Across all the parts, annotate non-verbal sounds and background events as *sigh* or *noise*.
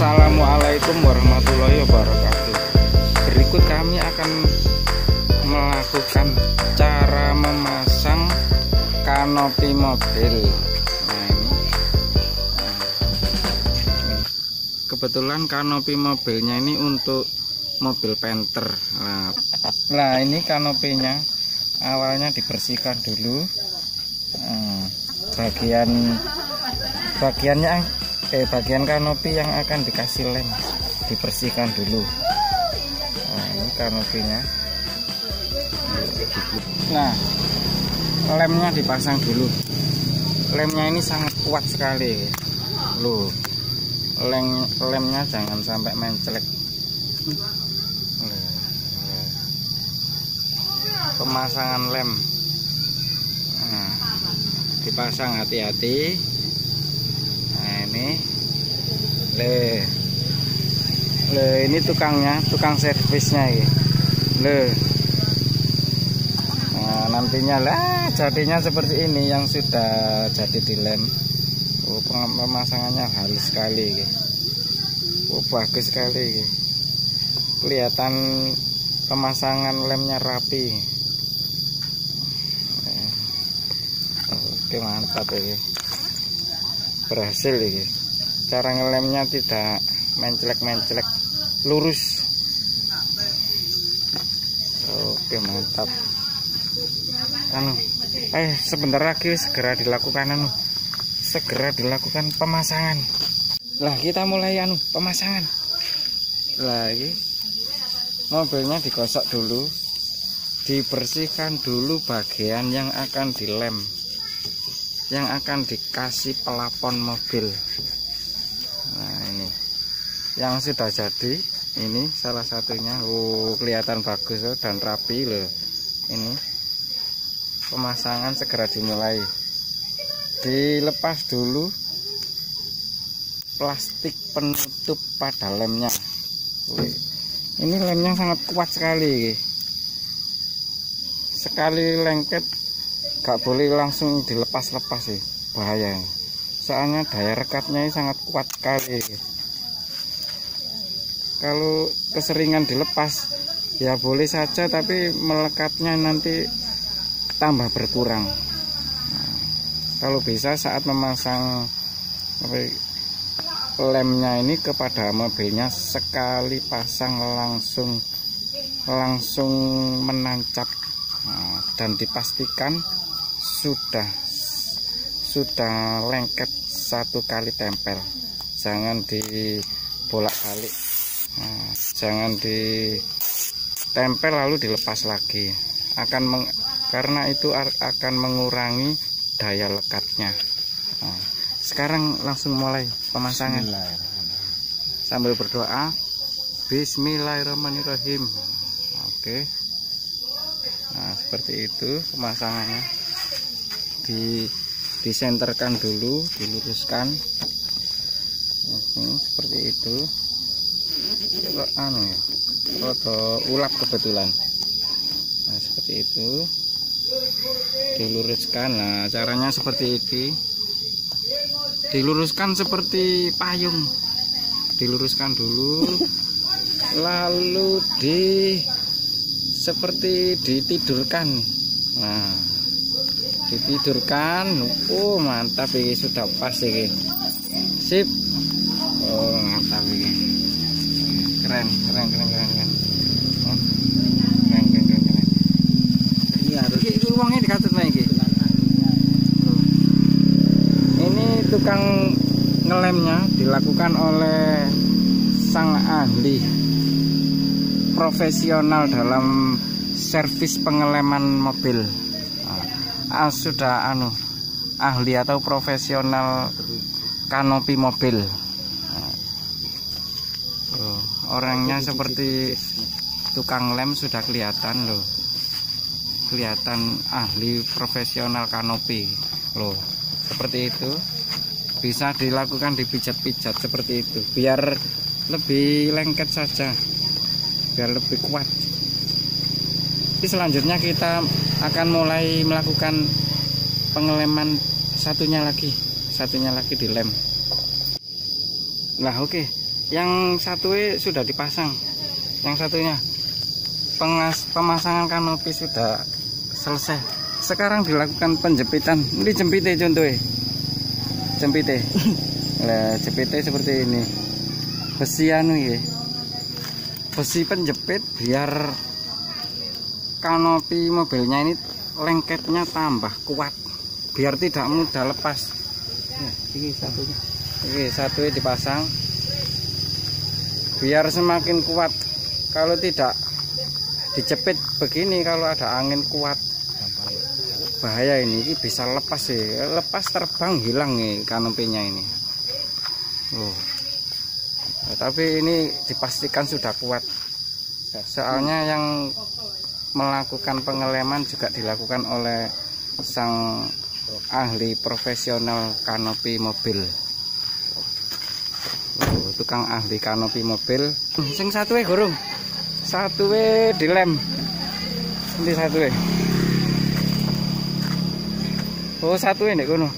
Assalamualaikum warahmatullahi wabarakatuh. Berikut kami akan melakukan cara memasang kanopi mobil. Nah ini. Kebetulan kanopi mobilnya ini untuk mobil Panther Nah, nah ini kanopinya awalnya dibersihkan dulu. Nah, bagian bagiannya eh bagian kanopi yang akan dikasih lem. Dibersihkan dulu. Nah ini kanopinya. Nah lemnya dipasang dulu. Lemnya ini sangat kuat sekali. Loh lem lemnya jangan sampai mencelek pemasangan lem. Nah, dipasang hati-hati ini. Le le ini tukangnya tukang servisnya ya le. Nah, nantinya lah jadinya seperti ini yang sudah jadi dilem. Oh, pemasangannya halus sekali ya. oh bagus sekali ya. kelihatan pemasangan lemnya rapi oke mantap ya berhasil ini. Cara ngelemnya tidak mencelek-mencelek lurus. Oke mantap. Anu eh sebentar lagi segera dilakukan anu. Segera dilakukan pemasangan. Lah kita mulai anu pemasangan. Lagi mobilnya digosok dulu dibersihkan dulu bagian yang akan dilem yang akan dikasih pelapon mobil. Nah ini. Yang sudah jadi ini salah satunya. Oh kelihatan bagus loh dan rapi loh. Ini. Pemasangan segera dimulai. Dilepas dulu plastik penutup pada lemnya. Ini lemnya sangat kuat sekali. Sekali lengket gak boleh langsung dilepas-lepas sih bahaya. Soalnya daya rekatnya ini sangat kuat sekali. Kalau keseringan dilepas ya boleh saja tapi melekatnya nanti tambah berkurang. Kalau bisa saat memasang lemnya ini kepada mobilnya sekali pasang langsung langsung menancap nah, dan dipastikan sudah sudah lengket satu kali tempel. Jangan dibolak balik nah, jangan ditempel lalu dilepas lagi. Akan meng, karena itu akan mengurangi daya lekatnya. Nah, sekarang langsung mulai pemasangan. Sambil berdoa Bismillahirrahmanirrahim. Oke. Nah seperti itu pemasangannya di disenterkan dulu diluruskan. Ini seperti itu. Kalau anu ya ulap kebetulan. Nah seperti itu. Diluruskan. Nah caranya seperti ini. Diluruskan seperti payung. Diluruskan dulu. Lalu di seperti ditidurkan. Nah ditidurkan oh mantap ini sudah pas ini sip. Oh mantap ini keren keren keren keren keren. Oh, keren keren keren, keren. ini harus ini uangnya dikatut lagi ini tukang ngelemnya dilakukan oleh sang ahli profesional dalam servis pengeleman mobil ah, sudah anu ahli atau profesional kanopi mobil. Oh, orangnya seperti tukang lem sudah kelihatan loh. Kelihatan ahli profesional kanopi. Loh seperti itu. Bisa dilakukan dipijat-pijat seperti itu. Biar lebih lengket saja. Biar lebih kuat. Jadi selanjutnya kita akan mulai melakukan pengeleman satunya lagi satunya lagi dilem nah oke. Yang satu sudah dipasang. Yang satunya. Pengas pemasangan kanopi sudah selesai. Sekarang dilakukan penjepitan. Ini jempite contohnya. Jempite. *laughs* Nah, jepite seperti ini. Besi anu ya. Besi penjepit biar kanopi mobilnya ini lengketnya tambah kuat biar tidak mudah lepas. Ya, ini satunya. Ini satunya dipasang biar semakin kuat. Kalau tidak dijepit begini kalau ada angin kuat bahaya ini, ini bisa lepas sih. Lepas terbang hilang nih kanopinya ini. Oh. nah, tapi ini dipastikan sudah kuat. Soalnya yang melakukan pengeleman juga dilakukan oleh sang ahli profesional kanopi mobil. Tukang ahli kanopi mobil. Sing satu eh gurung satu eh dilem. Ini satu eh oh satu ini kono.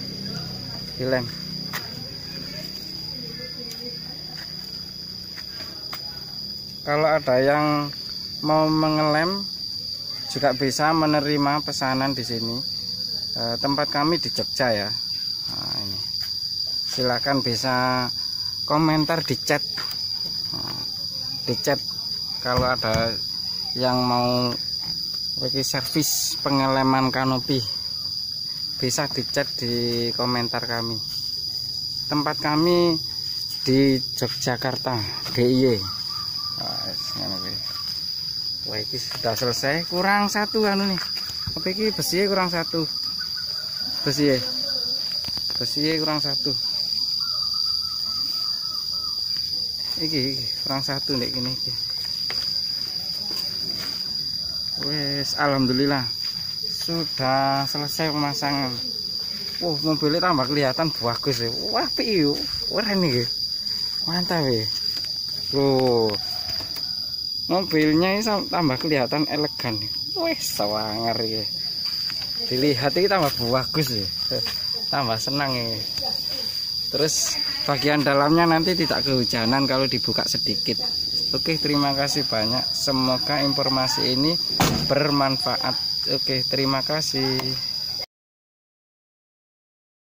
Dilem. Kalau ada yang mau mengelem juga bisa menerima pesanan di sini. E, tempat kami di Jogja ya. Nah, ini. Silakan bisa komentar di chat. Di chat kalau ada yang mau bagi servis pengeleman kanopi bisa di chat di komentar kami. Tempat kami di Yogyakarta DIY wah ini sudah selesai. Kurang satu anu nih. Apa ini besi kurang satu. Besi besi kurang satu. Iki, kurang satu nih gini iki. wes alhamdulillah. Sudah selesai pemasangan. Wah mobilnya tambah kelihatan bagus ya. Wah piu keren nih mantap ya. Loh mobilnya ini tambah kelihatan elegan. Wes sawangar ya dilihat ini tambah bagus ya. *laughs* Tambah senang ya. Terus bagian dalamnya nanti tidak kehujanan kalau dibuka sedikit. Oke terima kasih banyak. Semoga informasi ini bermanfaat. Oke terima kasih